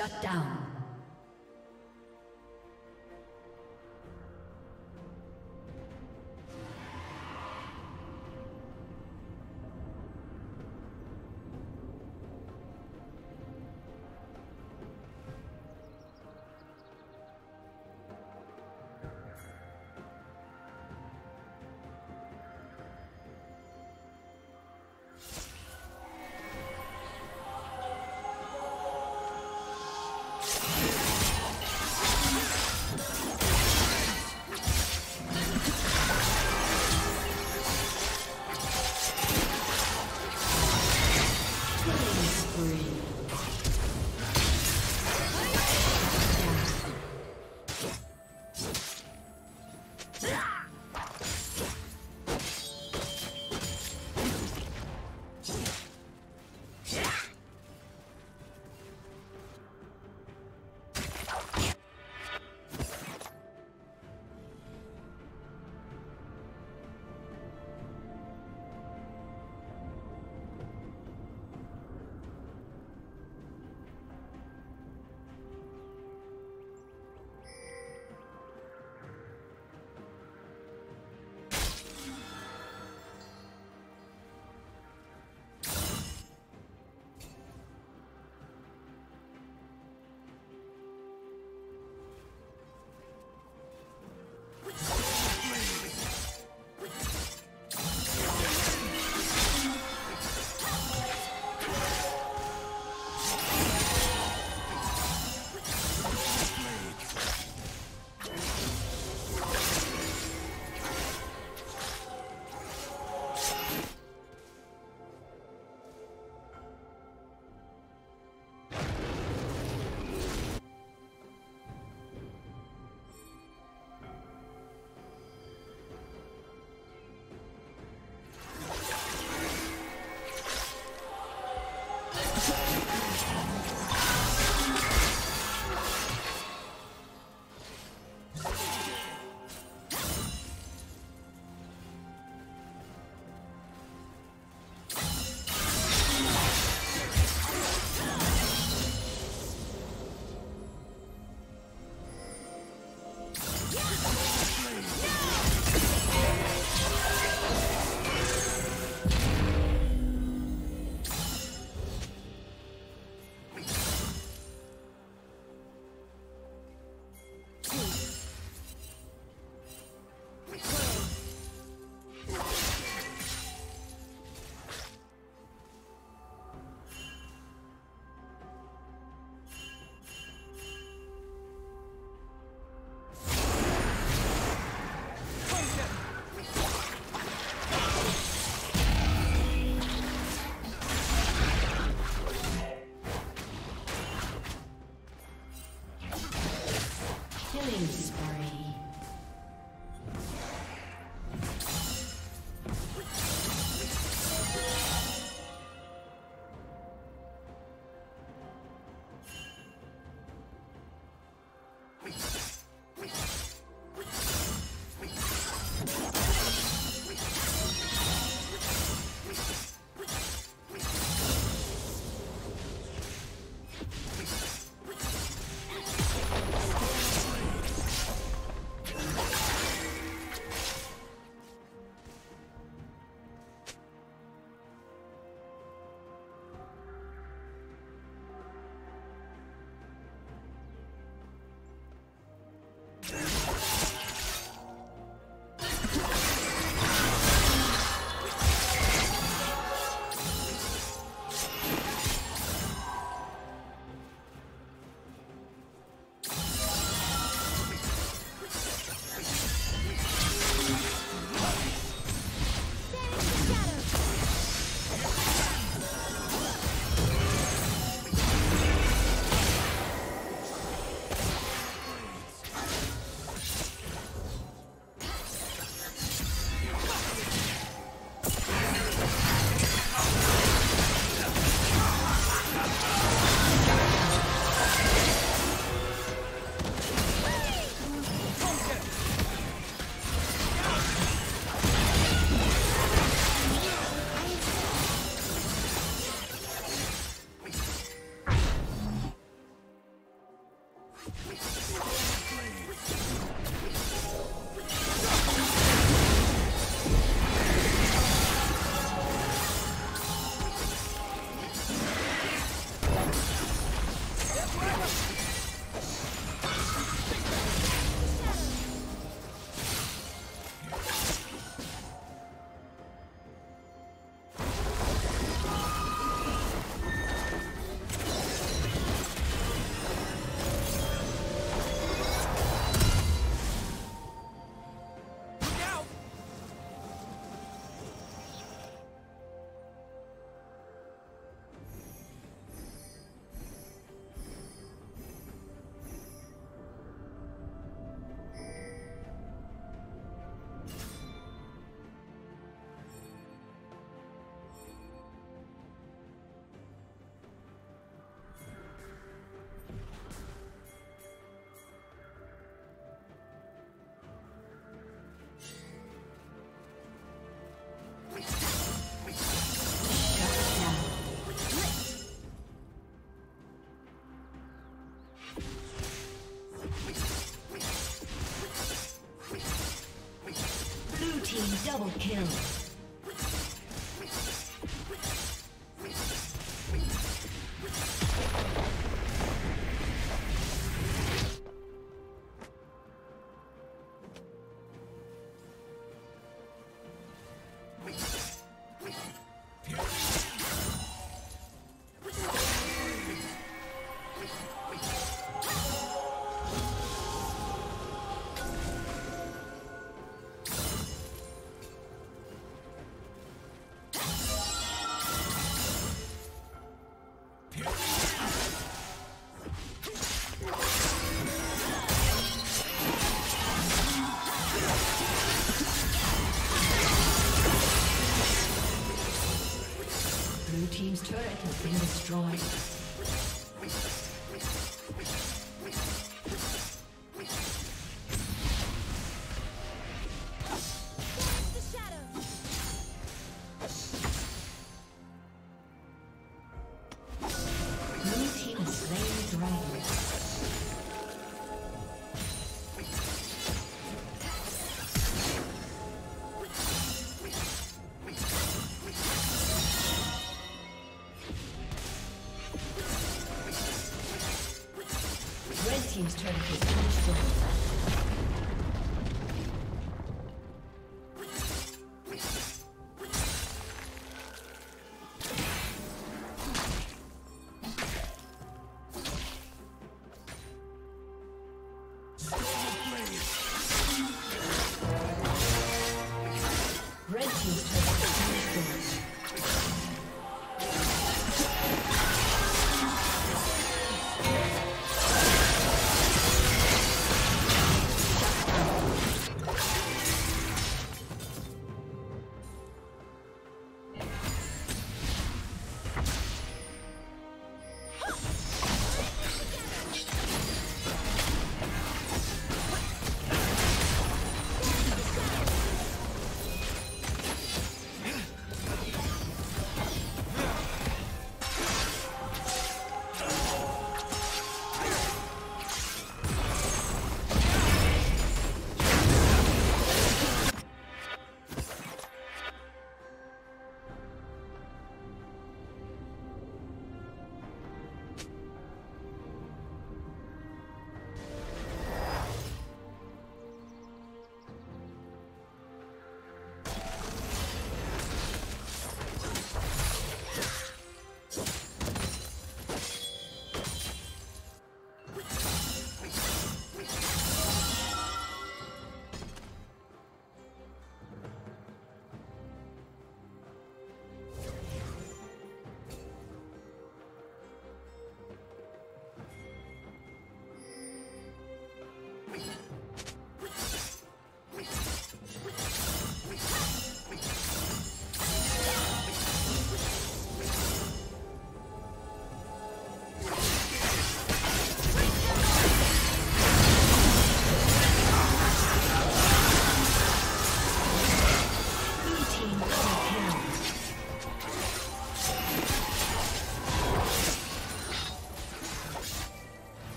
Shut down. Slain. Double kill. Destroyed.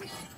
Yeah.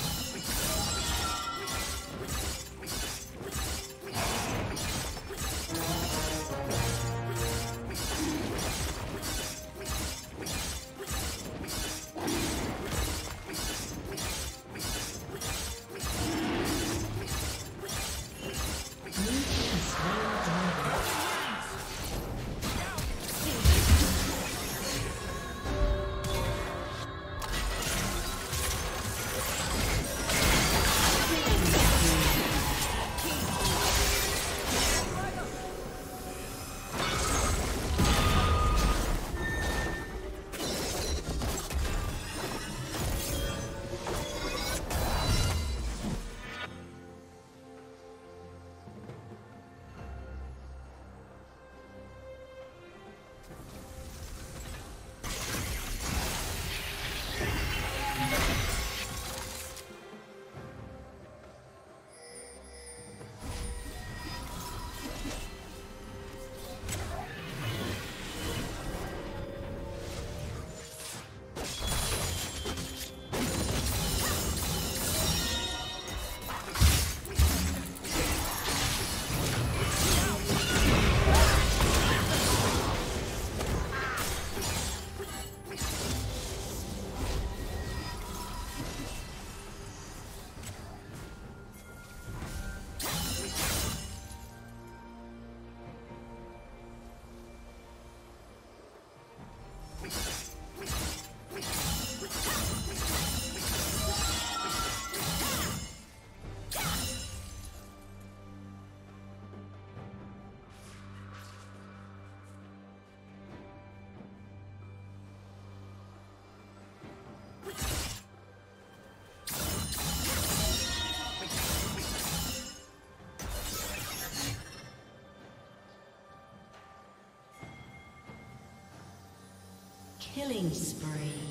Killing spree.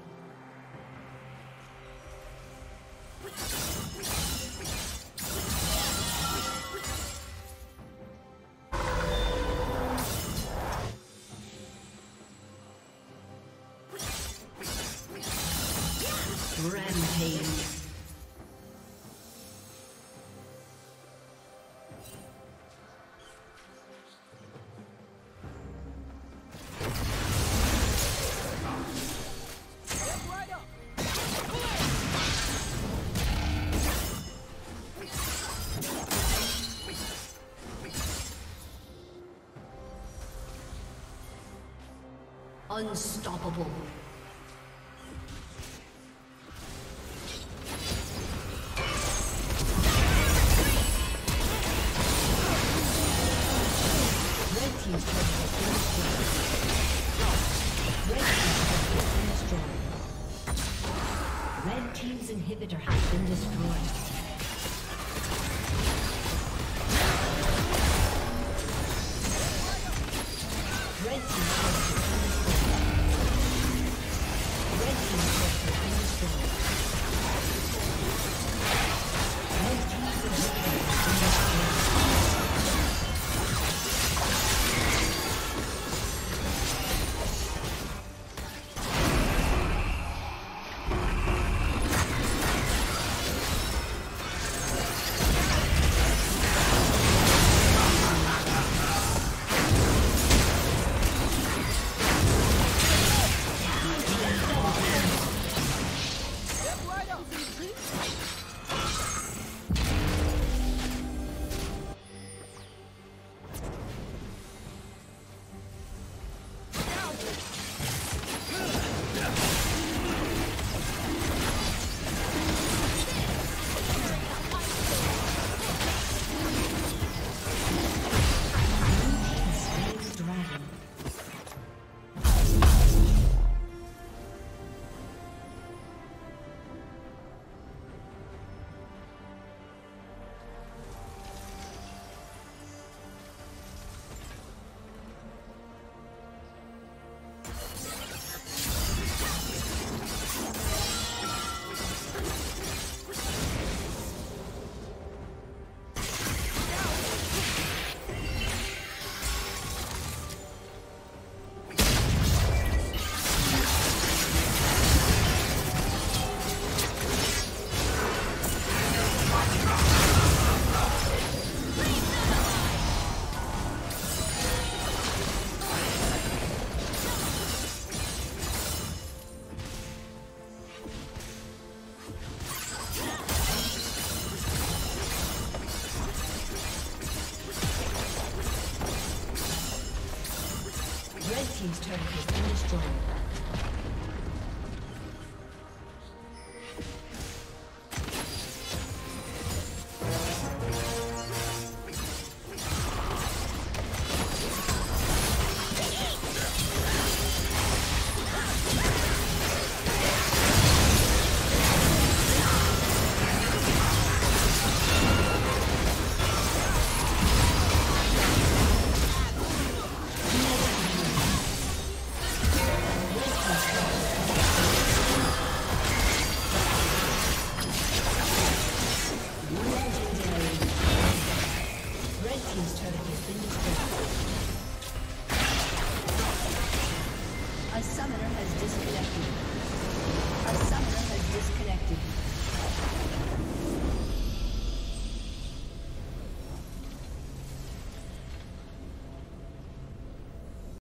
Unstoppable.